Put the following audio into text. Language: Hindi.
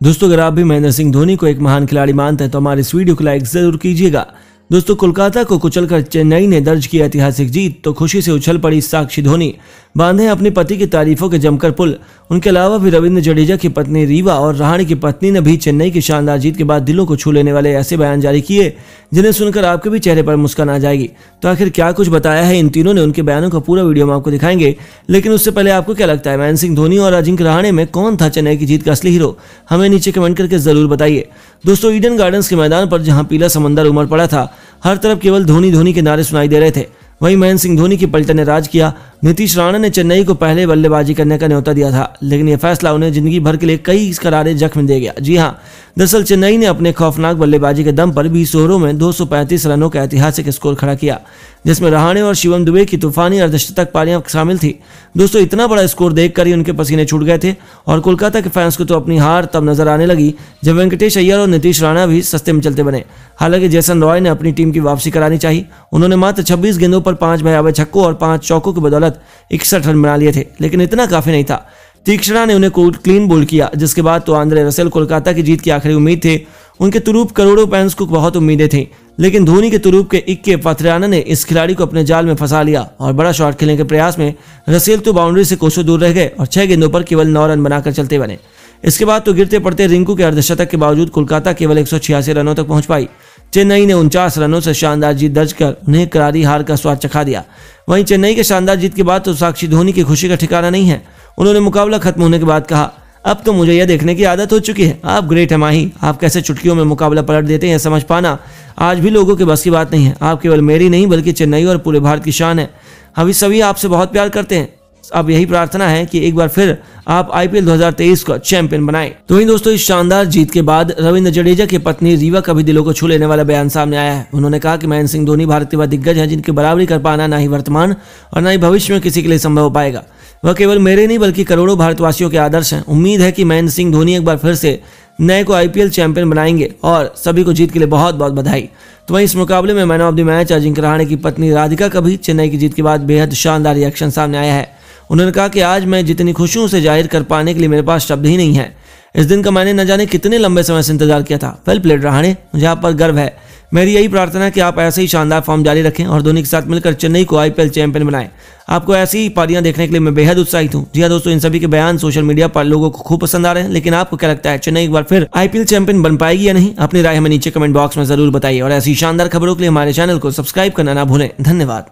दोस्तों, अगर आप भी महेंद्र सिंह धोनी को एक महान खिलाड़ी मानते हैं तो हमारे इस वीडियो को लाइक ज़रूर कीजिएगा। दोस्तों, कोलकाता को कुचलकर चेन्नई ने दर्ज की ऐतिहासिक जीत तो खुशी से उछल पड़ी साक्षी धोनी। बांधे अपने पति की तारीफों के जमकर पुल उनके अलावा भी रविंद्र जडेजा की पत्नी रीवा और रहाणे की पत्नी ने भी चेन्नई की शानदार जीत के बाद दिलों को छू लेने वाले ऐसे बयान जारी किए, जिन्हें सुनकर आपके भी चेहरे पर मुस्कान आ जाएगी। तो आखिर क्या कुछ बताया है इन तीनों ने? उनके बयानों का पूरा वीडियो हम आपको दिखाएँगे। लेकिन उससे पहले आपको क्या लगता है, महेंद्र सिंह धोनी और अजिंक्य रहाणे में कौन था चेन्नई की जीत का असली हीरो? हमें नीचे कमेंट करके ज़रूर बताइए। दोस्तों, ईडन गार्डन्स के मैदान पर जहाँ पीला समंदर उमड़ पड़ा था, हर तरफ़ केवल धोनी धोनी के नारे सुनाई दे रहे थे। वहीं महेंद्र सिंह धोनी की पलटन ने राज किया नीतीश राणा ने चेन्नई को पहले बल्लेबाजी करने का न्योता दिया था, लेकिन यह फैसला उन्हें ज़िंदगी भर के लिए कई करारे जख्म दे गया। जी हाँ दरअसल चेन्नई ने अपने खौफनाक बल्लेबाजी के दम पर बीस ओवरों में 235 रनों का ऐतिहासिक स्कोर खड़ा किया, जिसमें रहाणे और शिवम दुबे की तूफानी अर्धशतक पारियाँ शामिल थी। दोस्तों, इतना बड़ा स्कोर देखकर ही उनके पसीने छूट गए थे, और कोलकाता के फैंस को तो अपनी हार तब नज़र आने लगी, जब वेंकटेश अय्यर और नीतीश राणा भी सस्ते में चलते बने। हालाँकि जैसन रॉय ने अपनी टीम की वापसी करानी चाहिए। उन्होंने मात्र छब्बीस गेंदों पर पाँच भयावह छक्कों और पाँच चौकों की बदौलत इकसठ रन बना लिए थे, लेकिन इतना काफ़ी नहीं था। तीक्षणा ने उन्हें क्लीन बोल्ड किया, जिसके बाद तो आंद्रे रसेल कोलकाता की जीत की आखिरी उम्मीद थे। उनके तुरूप करोड़ों फैंस को बहुत उम्मीदें थी, लेकिन धोनी के तुरूप के इक्के पथरियाना ने इस खिलाड़ी को अपने जाल में फंसा लिया और बड़ा शॉट खेलने के प्रयास में रसेल तो बाउंड्री से कोसों दूर रह गए और छह गेंदों पर केवल नौ रन बनाकर चलते बने। इसके बाद तो गिरते पड़ते रिंकू के अर्धशतक के बावजूद कोलकाता केवल एक सौ छियासी रनों तक पहुँच पाई। चेन्नई ने उनचास रनों से शानदार जीत दर्ज कर, उन्हें करारी हार का स्वाद चखा दिया। वहीं चेन्नई के शानदार जीत के बाद तो साक्षी धोनी की खुशी का ठिकाना नहीं है, उन्होंने मुकाबला खत्म होने के बाद कहा, अब तो मुझे यह देखने की आदत हो चुकी है। आप ग्रेट है माही। आप कैसे चुटकियों में मुकाबला पलट देते हैं समझ पाना। आज भी लोगों के बस की बात नहीं है। आप केवल मेरी नहीं, बल्कि चेन्नई और पूरे भारत की शान है। अभी सभी आपसे बहुत प्यार करते हैं। अब यही प्रार्थना है कि एक बार फिर आप आईपीएल 2023 को चैंपियन बनाए। तो वहीं दोस्तों, इस शानदार जीत के बाद रविंद्र जडेजा की पत्नी रीवा का भी दिलों को छू लेने वाला बयान सामने आया है। उन्होंने कहा कि महेंद्र सिंह धोनी भारतीय बाद दिग्गज हैं, जिनकी बराबरी कर पाना ना ही वर्तमान और ना ही भविष्य में किसी के लिए संभव हो पाएगा। वह केवल मेरे नहीं, बल्कि करोड़ों भारतवासियों के आदर्श हैं। उम्मीद है कि महेंद्र सिंह धोनी एक बार फिर से नए को आईपीएल चैंपियन बनाएँगे और सभी को जीत के लिए बहुत बहुत बधाई। तो वहीं इस मुकाबले में man of the match, Ajinkya Rahane की पत्नी राधिका का भी चेन्नई की जीत के बाद बेहद शानदार रिएक्शन सामने आया है। उन्होंने कहा कि आज मैं जितनी खुशियों से ज़ाहिर कर पाने के लिए मेरे पास शब्द ही नहीं है। इस दिन का मैंने न जाने कितने लंबे समय से इंतज़ार किया था। वेल प्लेड रहाणे, मुझे आप पर गर्व है। मेरी यही प्रार्थना है कि आप ऐसे ही शानदार फॉर्म जारी रखें और धोनी के साथ मिलकर चेन्नई को आईपीएल चैंपियन बनाएँ। आपको ऐसी ही पारियाँ देखने के लिए मैं बेहद उत्साहित हूँ। जी हाँ दोस्तों, इन सभी के बयान सोशल मीडिया पर लोगों को खूब पसंद आ रहे हैं, लेकिन आपको क्या लगता है, चेन्नई एक बार फिर आईपीएल चैंपियन बन पाएगी या नहीं? अपनी राय हमें नीचे कमेंट बॉक्स में ज़रूर बताइए और ऐसी शानदार खबरों के लिए हमारे चैनल को सब्सक्राइब करना ना भूलें। धन्यवाद।